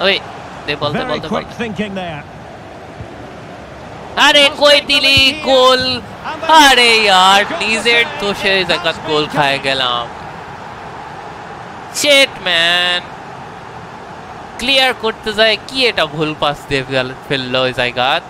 ओए दे बॉल दे बॉल दे बॉल अरे कोई दिली गोल अरे यार डीजेड तो शेर जकत गोल खाए गलाम शेट ম্যান ক্লিয়ার করতে যায় কি এটা ভুল পাস দিয়ে ফেললো এই জায়গায়